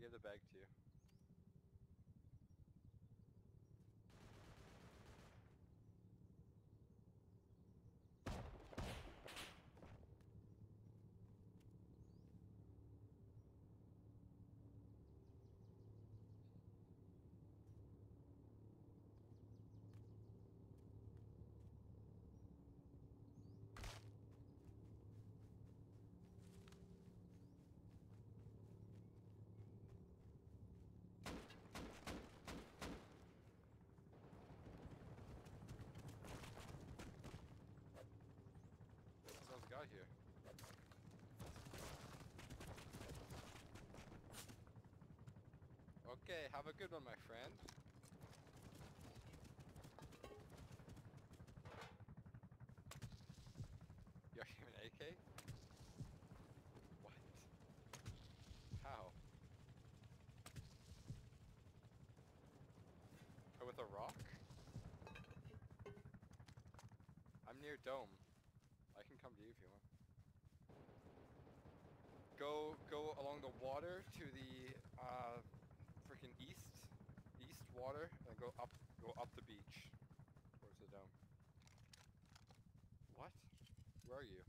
give the bag to you. Someone's here. Okay, have a good one, my friend. You have an AK? What? How? Oh, with a rock? I'm near Dome. I can come to you if you want. Go, go along the water to the, uh, freaking east, east water, and go up, go up the beach, towards the dome. What? Where are you?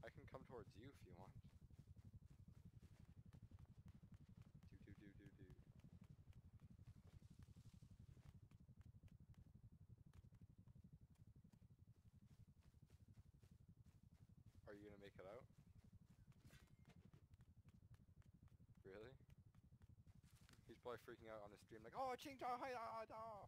I can come towards you if you want. Make it out? Really? He's probably freaking out on the stream like, oh, ching cha hi da da.